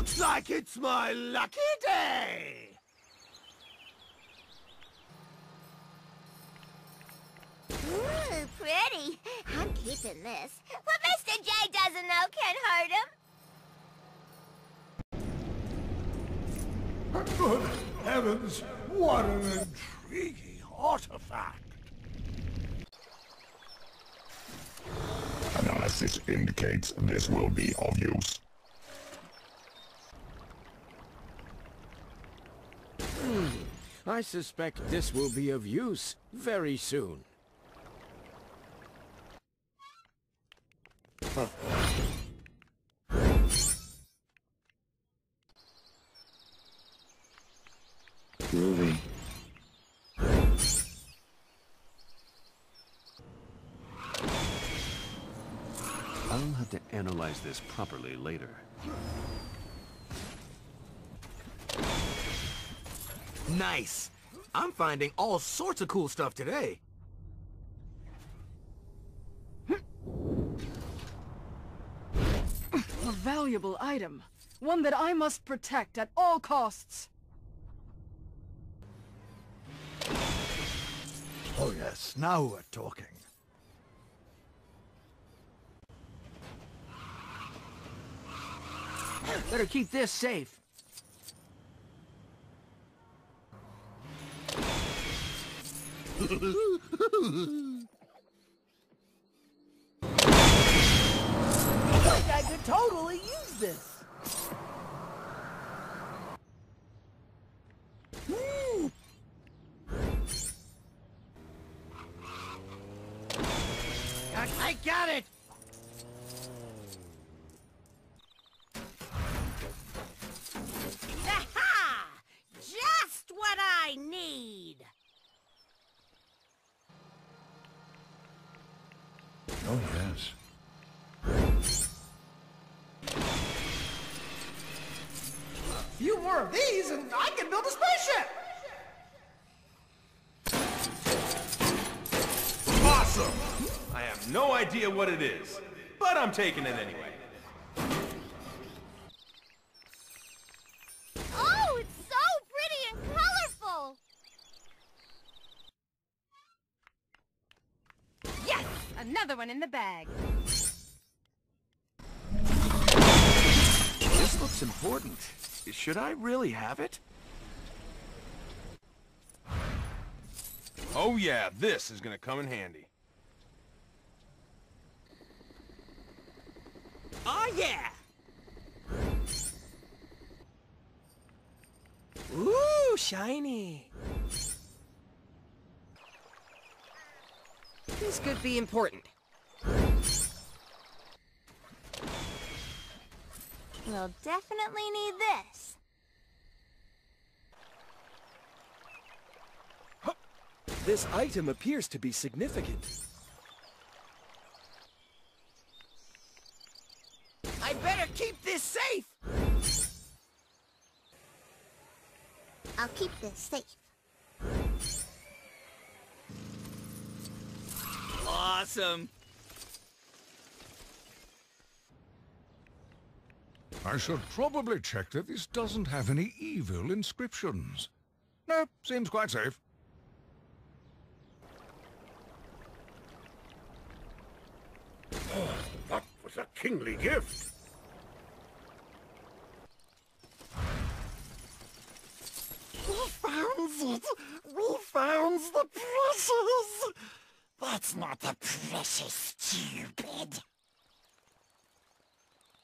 Looks like it's my lucky day! Ooh, pretty. I'm keeping this. What Mr. J doesn't know can't hurt him. Good heavens, what an intriguing artifact! Analysis indicates this will be of use. I suspect this will be of use very soon. Groovy. I'll have to analyze this properly later. Nice. I'm finding all sorts of cool stuff today. A valuable item. One that I must protect at all costs. Oh yes, now we're talking. Better keep this safe. Totally use this. I got it! Aha! Just what I need. Oh yes. few more of these and I can build a spaceship! Awesome! I have no idea what it is, but I'm taking it anyway. Oh, it's so pretty and colorful. Yes! Another one in the bag. This looks important. Should I really have it? Oh yeah, this is gonna come in handy. Oh yeah! Ooh, shiny. This could be important. We'll definitely need this. This item appears to be significant. I better keep this safe. I'll keep this safe. Awesome. I should probably check that this doesn't have any evil inscriptions. No, seems quite safe. That was a kingly gift. We found it! We found the precious! That's not the precious, stupid!